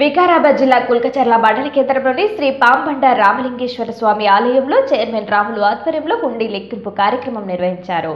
వికారాబాద్ జిల్లా కుల్కచర్ల మండల కేంద్రంలోని శ్రీ పాంబండ రామలింగేశ్వర స్వామి ఆలయంలో చైర్మన్ రాములు ఆధ్వర్యంలో హుండీ లెక్కింపు కార్యక్రమం నిర్వహించారు.